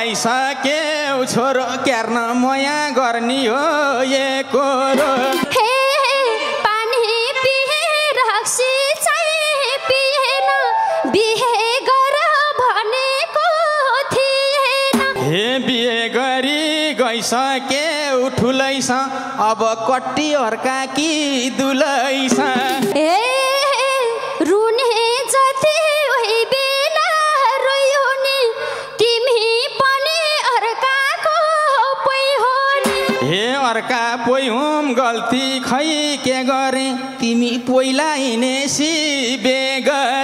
भइसक्यो छोरो क्यार्न मया गर्ने हो हे पिहे बिहे गर भनेको थिएन। बिहे गरी अब कट्टी अर्का कि दुलैस। पोयौँ गल्ती खै के गरे? तिमी पहिला हिँडे बेगर।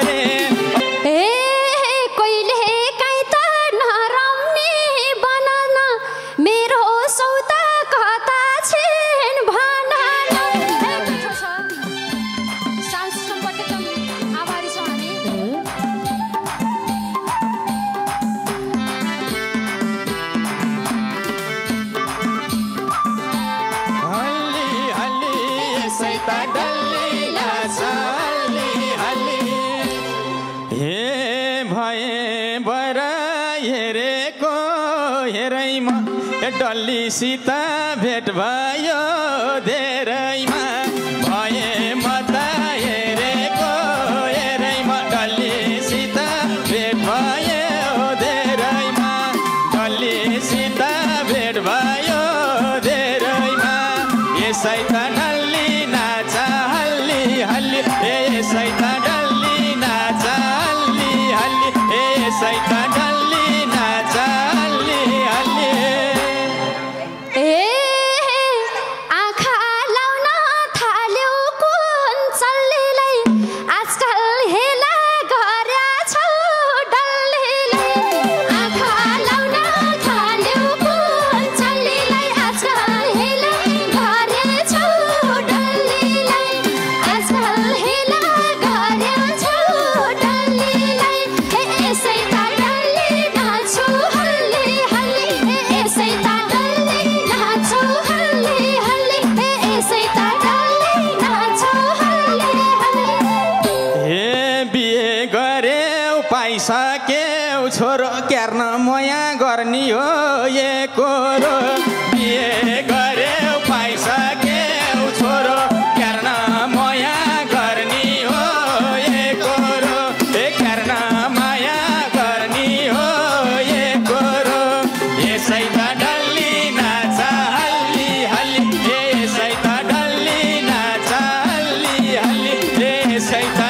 सल्लीसित भेट भयो कोरो बिहे पैसा के छोरो क्यार्न माया गर्ने हो ए कोरो ए क्यार्न माया गर्ने हो ए कोरो यसै त डल्ली नाच हल्ली हल्ली यसै त डल्ली नाच हल्ली हल्ली यसै त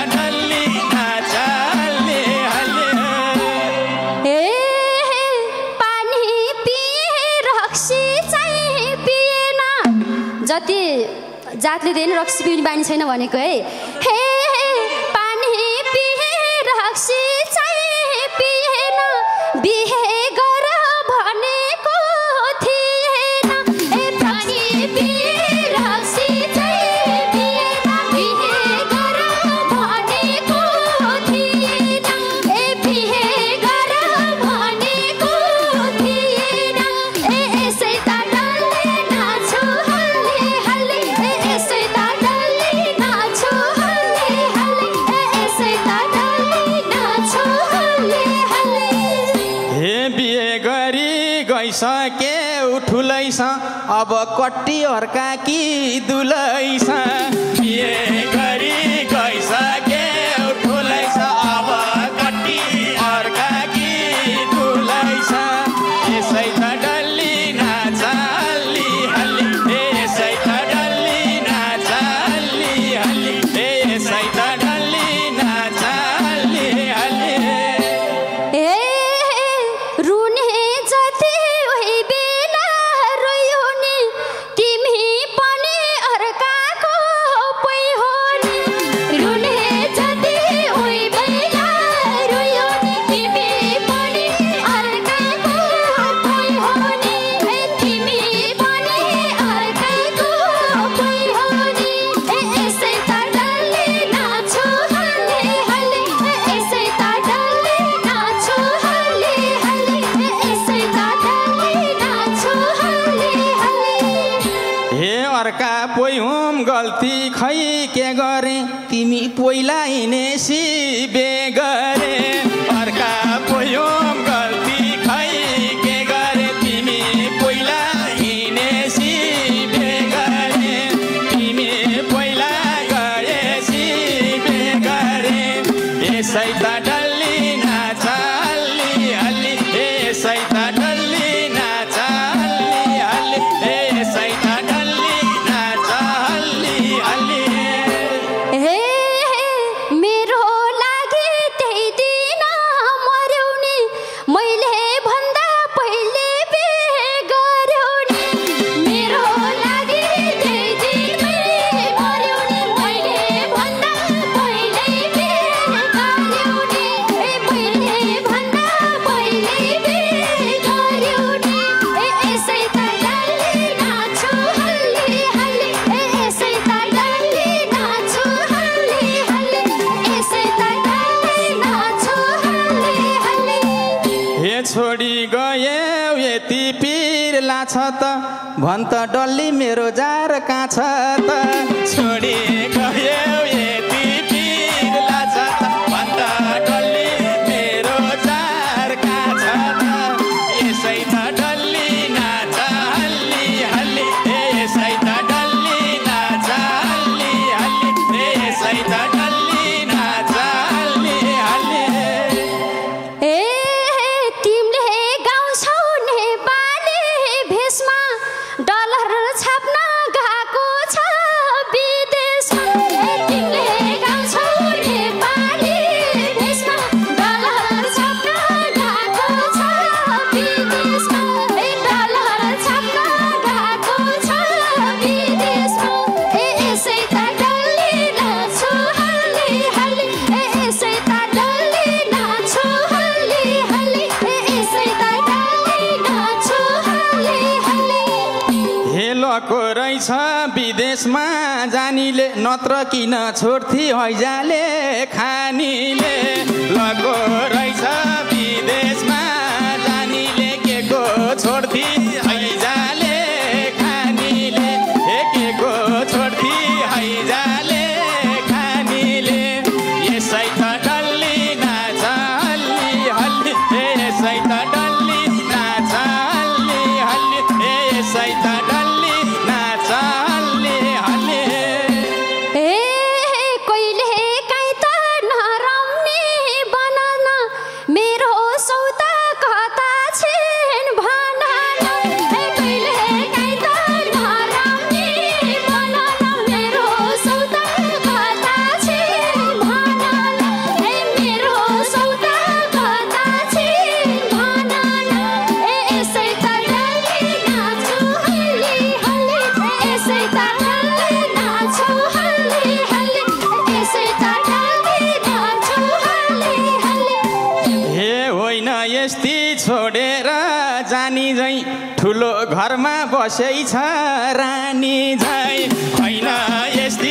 रातले दिन रक्सी पिउने बानी छैन भनेको है। हे सके के अब कट्टी अर्का कि दुलै साथी खै के गरे तिमी पहिला हिँडे सिबे बेगर। बिर्ला छ त भन त डल्ली मेरो जार कहाँ छ त? छोडी छ विदेशमा जानीले नत्र किन छोड्थी हैजाले खानीले लगो रहेछ घरमा बसै छ रानी झै। होइन यस्तै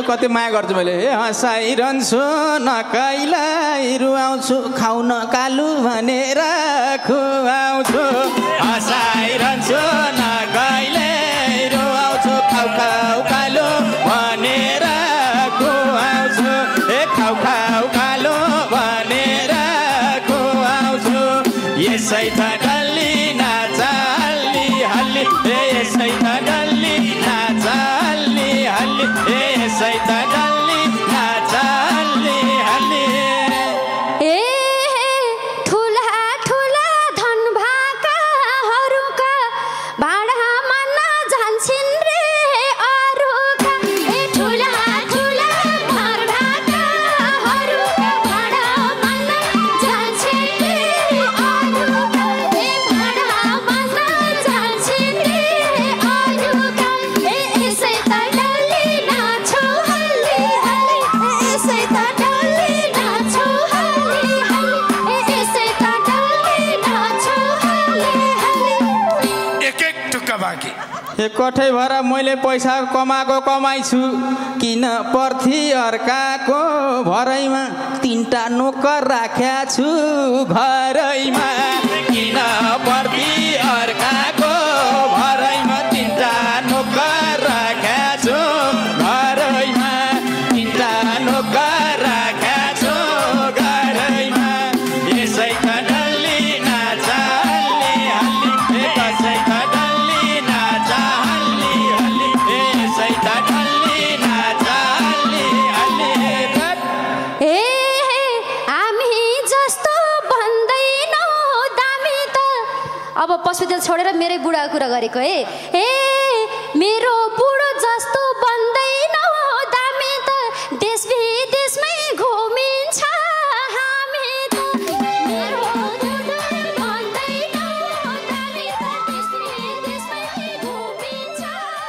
मान्छु कति माया गर्छु मैले। ए हँसाइरहन्छु न कहिलाई रुवाउँछु खुवाउन कालु भनेर खुवाउँछु। हँसाइरहन्छु न कहिल्यै रुवाउँछु खाउ खाउ कालो भनेर खुवाउँछु। ए खाउ खाउ कालो भनेर खुवाउँछु। यसै त डल्ली नचाल्ली हल्ली बाँकी ए कोठै भएर मैले पैसा कमाएको कमाइछु किन पर्थे अर्काको भरैमा तिनवटा नोकर राख्या छु घरैमा? किन अब पशुतेल छोडेर मेरै बुढाको कुरा गरेको है? ए मेरो बुढो